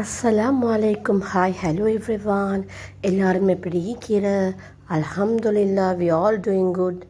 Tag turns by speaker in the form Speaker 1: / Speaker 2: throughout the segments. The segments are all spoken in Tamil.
Speaker 1: அஸ்ஸலாமு அலைக்கும் ஹாய் ஹலோ எவ்ரிவான் எல்லாரும் எப்படி இருக்கிற அல்ஹம்துலில்லா வி ஆல் டூயிங் குட்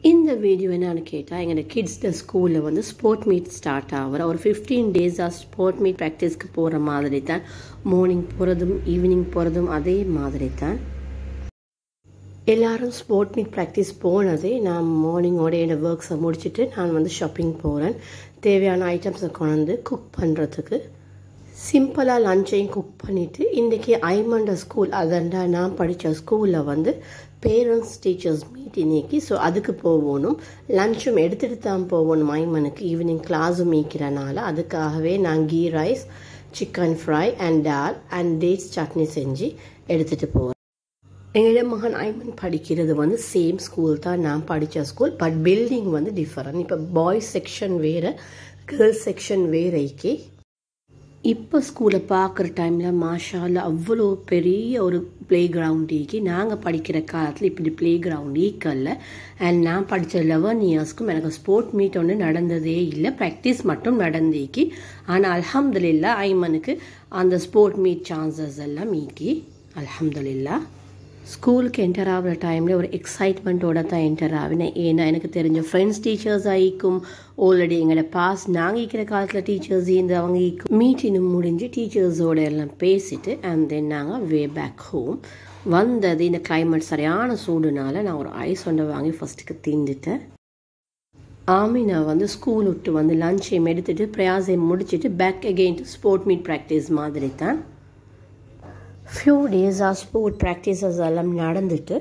Speaker 1: இந்த வீடியோ என்னன்னு கேட்டால் எங்களோட த ஸ்கூலில் வந்து ஸ்போர்ட் மீட் ஸ்டார்ட் ஆகிற. ஒரு ஃபிஃப்டீன் டேஸாக ஸ்போர்ட் மீட் ப்ராக்டிஸ்க்கு போகிற மாதிரி தான். மார்னிங் போகிறதும் ஈவினிங் போகிறதும் அதே மாதிரி தான். எல்லாரும் ஸ்போர்ட் மீட் ப்ராக்டிஸ் போனதே நான் மார்னிங்கோட என்னோடய ஒர்க்ஸை முடிச்சுட்டு நான் வந்து ஷாப்பிங் போகிறேன் தேவையான ஐட்டம்ஸை கொண்டு குக் பண்ணுறதுக்கு சிம்பிளாக லஞ்சையும் குக் பண்ணிவிட்டு இன்றைக்கி ஐமண்ட ஸ்கூல் அதண்டா நான் படித்த ஸ்கூலில் வந்து பேரண்ட்ஸ் டீச்சர்ஸ் மீட் இன்றைக்கி ஸோ அதுக்கு போகணும். லஞ்சும் எடுத்துகிட்டு தான் போகணும் ஐமனுக்கு ஈவினிங் கிளாஸும் மீக்கிறனால அதுக்காகவே நான் ghee rice chicken fry and dal and dates chutney செஞ்சு எடுத்துகிட்டு போகிறேன் எங்களோட மகன் ஐமன் படிக்கிறது வந்து சேம் ஸ்கூல் தான் நான் படித்த ஸ்கூல் பட் பில்டிங் வந்து டிஃபரெண்ட் இப்போ பாய்ஸ் செக்ஷன் வேறு கேர்ள்ஸ் செக்ஷன் வேறைக்கு இப்போ ஸ்கூலை பார்க்குற டைமில் மாஷாவில் அவ்வளோ பெரிய ஒரு ப்ளே இருக்கி நாங்கள் படிக்கிற காலத்தில் இப்படி ப்ளே கிரவுண்ட் ஈக்கல்ல அண்ட் நான் படித்த லெவன் இயர்ஸ்க்கும் எனக்கு ஸ்போர்ட் மீட் ஒன்று நடந்ததே இல்லை. ப்ராக்டிஸ் மட்டும் நடந்தேக்கி ஆனால் அல்ஹம்துலில்லா ஐமனுக்கு அந்த ஸ்போர்ட் மீட் சான்சஸ் எல்லாம் மீக்கி அல்ஹம்துலில்லா ஸ்கூலுக்கு என்டர் ஆகிற டைமில் ஒரு எக்ஸைட்மெண்ட்டோட தான் என்டர் ஆகினேன் ஏன்னா எனக்கு தெரிஞ்ச ஃப்ரெண்ட்ஸ் டீச்சர்ஸ் ஆகிக்கும் ஆல்ரெடி எங்களோட பாஸ் நாங்கள் இருக்கிற காலத்தில் டீச்சர்ஸ் இருந்து அவங்க மீட்டிங் முடிஞ்சு டீச்சர்ஸோட எல்லாம் பேசிட்டு அண்ட் தென் நாங்கள் வே பேக் ஹோம் வந்தது இந்த கிளைமேட் சரியான சூடுனால நான் ஒரு ஐஸ் ஒன்றை வாங்கி ஃபஸ்ட்டுக்கு தின்னுட்டேன் ஆமினா வந்து ஸ்கூல் விட்டு வந்து லஞ்சையும் எடுத்துகிட்டு பிரயாசையும் முடிச்சுட்டு back again sport meet practice மாதிரி தான் ஃபியூ டேஸாக ஸ்போர்ட் ப்ராக்டிசஸ் எல்லாம் நடந்துட்டு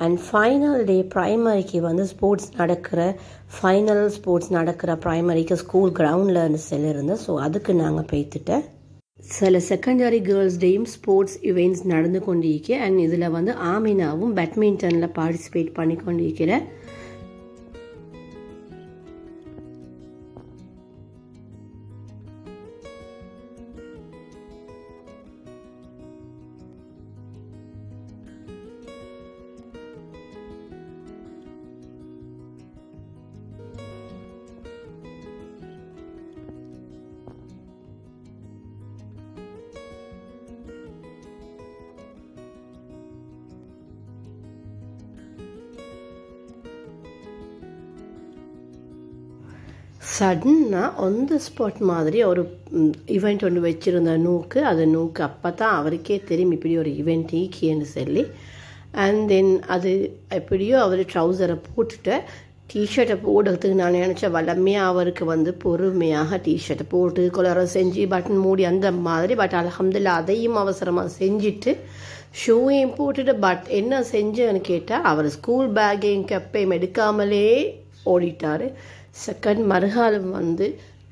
Speaker 1: அண்ட் ஃபைனல் டே ப்ரைமரிக்கு வந்து ஸ்போர்ட்ஸ் நடக்கிற ஃபைனல் ஸ்போர்ட்ஸ் நடக்கிற ப்ரைமரிக்கு ஸ்கூல் கிரவுண்டில் இருந்து செல்லிருந்தேன் ஸோ அதுக்கு நாங்கள் போய்த்துட்டேன் சில செகண்டரி கேர்ள்ஸ் டேயும் ஸ்போர்ட்ஸ் இவெண்ட்ஸ் நடந்து கொண்டிருக்க அண்ட் இதில் வந்து ஆமினாவும் பேட்மிண்டனில் பார்ட்டிசிபேட் பண்ணி கொண்டிருக்கிற சடனாக ஆன் த ஸ்பாட் மாதிரி ஒரு இவெண்ட் ஒன்று வச்சுருந்த நூக்கு அது நூக்கு அப்போ தான் அவருக்கே தெரியும் இப்படி ஒரு இவெண்ட் ஈக்கின்னு சொல்லி. அண்ட் தென் அது எப்படியோ அவர் ட்ரௌசரை போட்டுட்டு டிஷர்ட்டை போடுறதுக்கு நான் நினச்சேன் வல்லமையாக அவருக்கு வந்து பொறுமையாக டிஷர்ட்டை போட்டு குளரம் செஞ்சு பட்டன் மூடி அந்த மாதிரி. பட் அலமதுல்ல அதையும் அவசரமாக செஞ்சுட்டு ஷூவையும் போட்டுட்டு பட் என்ன செஞ்சேன்னு கேட்டால் அவர் ஸ்கூல் பேக்கையும் கப்பையும் எடுக்காமலே ஓடிட்டார். செகண்ட் மறுகாலம் வந்து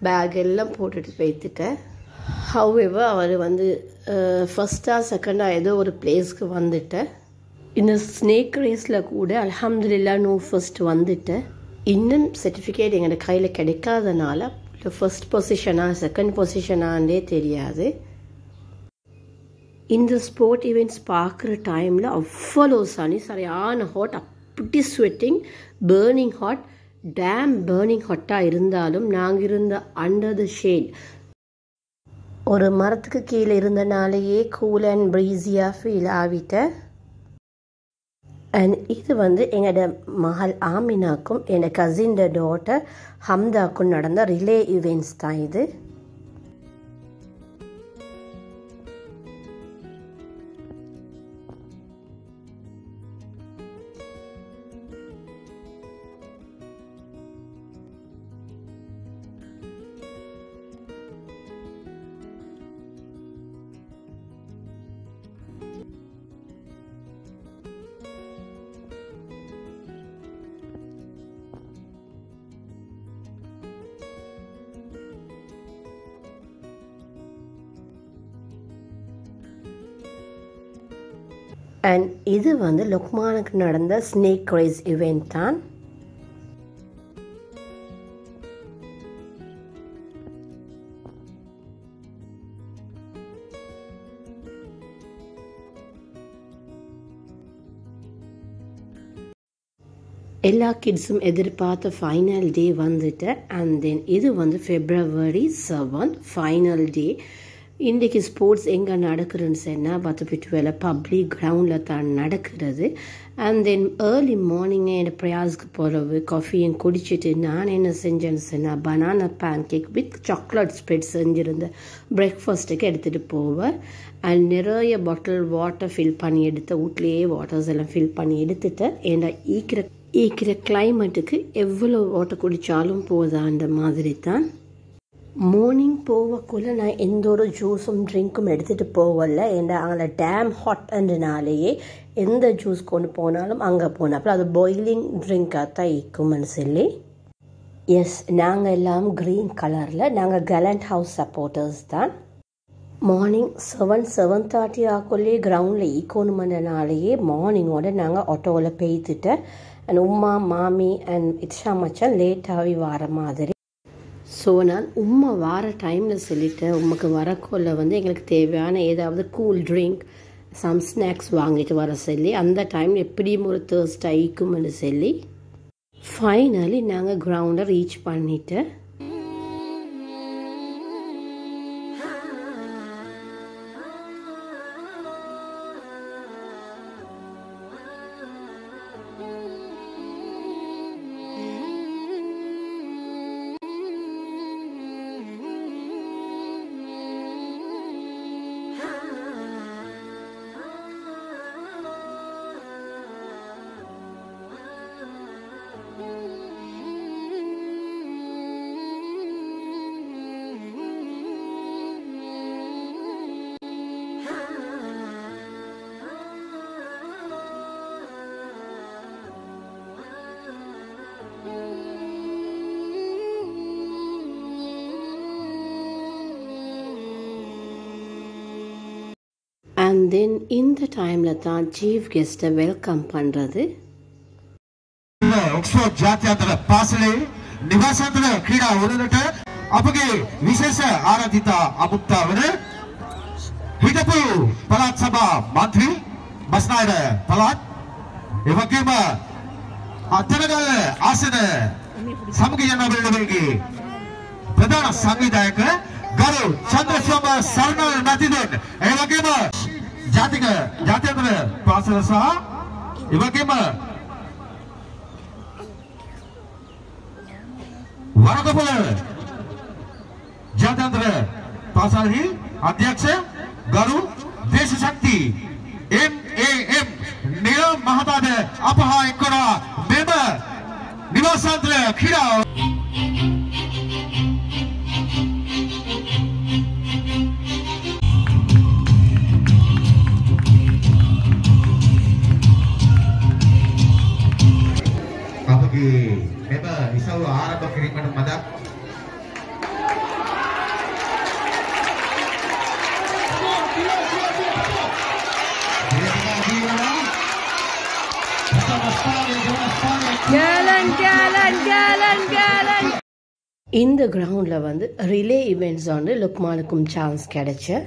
Speaker 1: பேக் எல்லாம் போட்டுட்டு போய்த்துட்டேன் ஹவெவர் அவர் வந்து ஃபஸ்ட்டாக செகண்டாக ஏதோ ஒரு பிளேஸ்க்கு வந்துட்டேன். இந்த ஸ்னேக் ரேஸில் கூட அலமதுல்லா நோ ஃபர்ஸ்ட் வந்துட்டேன். இன்னும் சர்டிஃபிகேட் எங்களோட கையில் கிடைக்காதனால ஃபர்ஸ்ட் பொசிஷனாக செகண்ட் பொசிஷனான்றே தெரியாது. இந்த ஸ்போர்ட் ஈவெண்ட்ஸ் பார்க்குற டைமில் அவ்வளோ சனி சரியான ஹாட் அப்படி sweating burning hot damn burning ஹொட்டாக இருந்தாலும் நாங்கள் இருந்த அண்டர் த ஷேட் ஒரு மரத்துக்கு கீழே இருந்தனாலேயே கூல் அண்ட் ப்ரீஸியாக ஃபீல் ஆகிட்டேன் அண்ட் இது வந்து எங்களோட மகள் ஆமினாக்கும் என் கசின்ட டாட்டர் ஹம்தாக்கும் நடந்த ரிலே ஈவெண்ட்ஸ் தான் இது. அண்ட் இது வந்து லுக்மானுக்கு நடந்த ஸ்னேக் ரேஸ் இவெண்ட் தான். எல்லா கிட்ஸும் எதிர்பார்த்த ஃபைனல் டே வந்துட்டு அண்ட் தென் இது வந்து ஃபெப்ரவரி செவன் ஃபைனல் டே இன்றைக்கி ஸ்போர்ட்ஸ் எங்கே நடக்குதுன்னு சொன்னால் பத்துப்பிட்டுவேல பப்ளிக் கிரவுண்டில் தான் நடக்கிறது. அண்ட் தென் ஏர்லி மார்னிங்கே என் பிரயாஸ்க்கு போகிறவு காஃபியும் குடிச்சிட்டு நான் என்ன செஞ்சேன்னு சொன்னால் banana pancake with chocolate spread செஞ்சுருந்தேன் பிரேக்ஃபாஸ்ட்டுக்கு எடுத்துகிட்டு போவேன். அண்ட் நிறைய பாட்டில் வாட்டர் ஃபில் பண்ணி எடுத்து வீட்லேயே வாட்டர்ஸ் எல்லாம் ஃபில் பண்ணி எடுத்துட்டு ஏன்னா ஈக்கிற ஈக்கிற கிளைமேட்டுக்கு எவ்வளோ வாட்டர் குடித்தாலும் போதான்ற மாதிரி தான். மார்னிங் போகக்குள்ளே நான் எந்த ஒரு ஜூஸும் ட்ரிங்க்கும் எடுத்துகிட்டு போகல. ஏன்னா அங்கே டேம் ஹாட்ன்றனாலேயே எந்த ஜூஸ் கொண்டு போனாலும் அங்கே போனப்போ அது பாயிலிங் ட்ரிங்காக தான் இருக்கும்னு சொல்லி எஸ் நாங்கள் எல்லாம் க்ரீன் கலரில் நாங்கள் கலண்ட் ஹவுஸ் சப்போர்ட்டர்ஸ் தான். மார்னிங் செவன் செவன் தேர்ட்டி ஆக்குள்ளே கிரவுண்டில் ஈக்கணுமனாலேயே மார்னிங்கோட நாங்கள் ஆட்டோவில் பெய்த்துட்டு அண்ட் உமா மாமி அண்ட் இட்ஷா மச்சான் லேட்டாகவே வர மாதிரி. ஸோ நான் உம்மை வார டைமில் சொல்லிவிட்டு உமக்கு வரக்குள்ள வந்து எங்களுக்கு தேவையான ஏதாவது கூல் ட்ரிங்க் சம் ஸ்நாக்ஸ் வாங்கிட்டு வர சொல்லி அந்த டைம் எப்படியும் ஒரு தேர்ஸ்ட் ஆயிக்கும்னு சொல்லி ஃபைனலி நாங்கள் கிரவுண்டை ரீச் பண்ணிவிட்டு அண்ட் தென் இந்த டைமில் தான் சீஃப் கெஸ்ட்டை வெல்கம் பண்ணுறது
Speaker 2: ඔක්ස්ෆෝඩ් ජාත්‍යන්තර පාසලේ නිවාසන්තර ක්‍රීඩා උළෙලට අපගේ විශේෂ ආරාධිතා අමුත්තා වන හිටපු පළාත් සභා මන්ත්‍රී බස්නායක පළාත් එවැගේම අතරගල ආසන සමග ජනබලවේගේ ප්‍රධාන සංවිධායක ගරු චන්ද්‍රසෝම සරණ නැතිදෙන් ඒ වගේම ජාතික ජාත්‍යන්තර පාසල සහ එවැගේම වරකපොල ජාත්‍යන්තර පාසල්හි අධ්‍යක්ෂ ගරු දේශශක්ති එම්.ඒ.එම්. නිල මහතාද අප හා එක්වනවා මෙම නිවාසාන්තර ක්‍රීඩාව
Speaker 1: கேலன் கேலன் கேலன் கேலன். இந்த கிரவுண்டில் வந்து ரிலே இவெண்ட்ஸ் வந்து லுக்மானுக்கும் சான்ஸ் கிடைச்ச.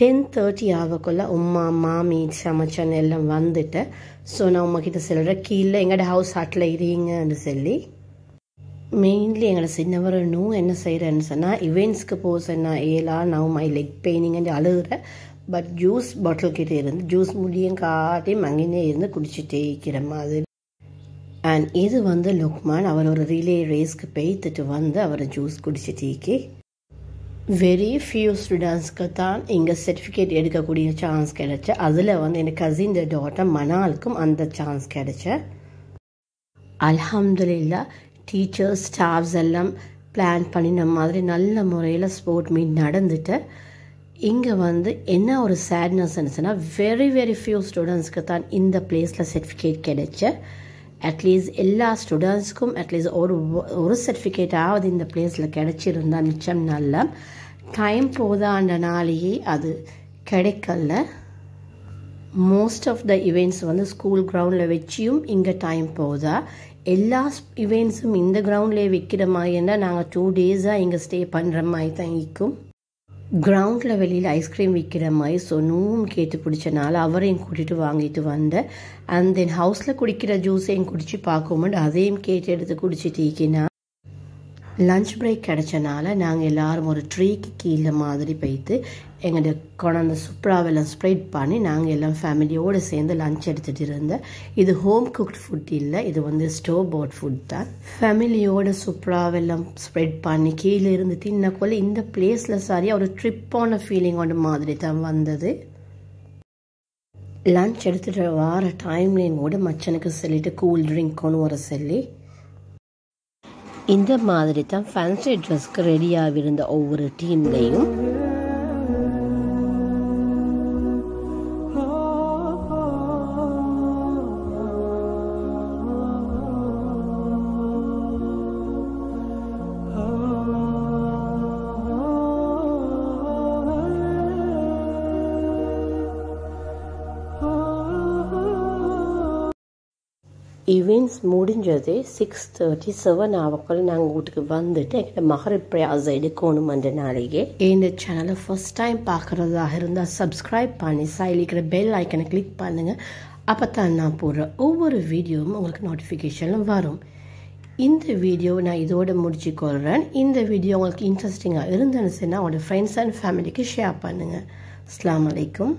Speaker 1: டென் தேர்ட்டி ஆகக்குள்ள உம்மா மாமி சமைச்சன் எல்லாம் வந்துட்டு ஸோ நான் உங்ககிட்ட சொல்கிறேன் கீழே எங்களோட ஹவுஸ் ஹாட்டில் இருங்கன்னு சொல்லி மெயின்லி எங்களோட சின்னவரனும் என்ன செய்கிறேன்னு சொன்னால் இவெண்ட்ஸ்க்கு போக சொன்னால் ஏலா நவ் மை லெக் பெயினிங்கன்னு அழுகுறேன் பட் ஜூஸ் பாட்டில் கிட்டே இருந்து ஜூஸ் முடியும் காட்டி மங்கினே இருந்து குடிச்சிட்டே இருக்கிற மாதிரி. அண்ட் இது வந்து லுக்மான் அவர் ஒரு ரிலே ரேஸ்க்கு பெய்த்துட்டு வந்து அவர் ஜூஸ் குடிச்சிட்டேக்கி வெரி ஃபியூ ஸ்டூடெண்ட்ஸ்க்கு தான் இங்கே சர்டிஃபிகேட் எடுக்கக்கூடிய சான்ஸ் கிடைச்ச. அதில் வந்து எனக்கு கசின் டாட்டர் மணாலுக்கும் அந்த சான்ஸ் கிடைச்ச. அல்ஹம்துலில்லா டீச்சர்ஸ் ஸ்டாஃப்ஸ் எல்லாம் பிளான் பண்ணின மாதிரி நல்ல முறையில் ஸ்போர்ட் மீட் நடந்துட்டு இங்கே வந்து என்ன ஒரு சேட்னஸ் இருந்துச்சுன்னா வெரி வெரி ஃபியூ ஸ்டூடெண்ட்ஸ்க்கு தான் இந்த பிளேஸில் சர்டிஃபிகேட் கிடைச்ச. அட்லீஸ்ட் எல்லா ஸ்டூடெண்ட்ஸ்க்கும் அட்லீஸ்ட் ஒரு ஒரு சர்டிஃபிகேட் ஆகுது இந்த பிளேஸில் கிடச்சிருந்தா மிச்சம் நல்லா. டைம் போதாண்டனாலேயே அது கிடைக்கல. மோஸ்ட் ஆஃப் த இவெண்ட்ஸ் வந்து ஸ்கூல் கிரவுண்டில் வச்சியும் இங்கே டைம் போதா. எல்லா இவெண்ட்ஸும் இந்த கிரவுண்ட்லேயே வைக்கிற மாதிரின்னா நாங்கள் டூ டேஸாக இங்கே ஸ்டே பண்ணுற மாதிரி தான் இருக்கும். கிரவுண்டில் வெளியில் ஐஸ்கிரீம் விற்கிற மாதிரி சொன்னும் கேட்டு பிடிச்சனால அவரையும் கூட்டிகிட்டு வாங்கிட்டு வந்தேன் அண்ட் தென் ஹவுஸில் குடிக்கிற ஜூஸையும் குடித்து பார்க்கும்போது அதையும் கேட்டு எடுத்து குடிச்சிட்டு இருக்கீங்கன்னா லஞ்ச் பிரேக் கிடச்சனால நாங்கள் எல்லாரும் ஒரு ட்ரீக்கு கீழே மாதிரி போய்த்து எங்கள்கிட்ட குழந்த சுப்ராவெல்லாம் ஸ்ப்ரெட் பண்ணி நாங்கள் எல்லாம் ஃபேமிலியோடு சேர்ந்து லஞ்ச் எடுத்துகிட்டு இருந்தேன் இது ஹோம் குக்ட் ஃபுட் இல்லை இது வந்து ஸ்டோவ் போர்ட் ஃபுட் தான். ஃபேமிலியோட சுப்ராவெல்லாம் ஸ்ப்ரெட் பண்ணி கீழே இருந்து தின்னக்குள்ள இந்த பிளேஸில் சரியாக ஒரு ட்ரிப்பான ஃபீலிங் ஒன்று மாதிரி தான் வந்தது. லஞ்ச் எடுத்துகிட்டு வர டைம்லேயும் கூட மச்சனுக்கு சொல்லிட்டு கூல் ட்ரிங்க் கொண்டு வர சொல்லி இந்த மாதிரி தான் ஃபேன்சி ட்ரெஸ்க்கு ரெடியாக இருந்த ஒவ்வொரு டீம்லேயும் ஈவெண்ட்ஸ் முடிஞ்சது சிக்ஸ் தேர்ட்டி செவன் ஆவக்குள்ள நாங்கள் வீட்டுக்கு வந்துட்டு எங்கிட்ட மகரிப் பிரயாஸ் எடுக்கணுமன்ற நாளைக்கு இந்த சேனலை ஃபர்ஸ்ட் டைம் பார்க்குறதாக இருந்தால் சப்ஸ்கிரைப் பண்ணி சைலிக்கிற பெல் ஐக்கனை கிளிக் பண்ணுங்கள் அப்போ தான் நான் போடுற ஒவ்வொரு வீடியோவும் உங்களுக்கு நோட்டிஃபிகேஷனும் வரும். இந்த வீடியோ நான் இதோட முடிச்சுக்கொள்கிறேன் இந்த வீடியோ உங்களுக்கு இன்ட்ரெஸ்டிங்காக இருந்துச்சுன்னா உங்களோட ஃப்ரெண்ட்ஸ் அண்ட் ஃபேமிலிக்கு ஷேர் பண்ணுங்கள் அஸ்லாம் வலைக்கும்.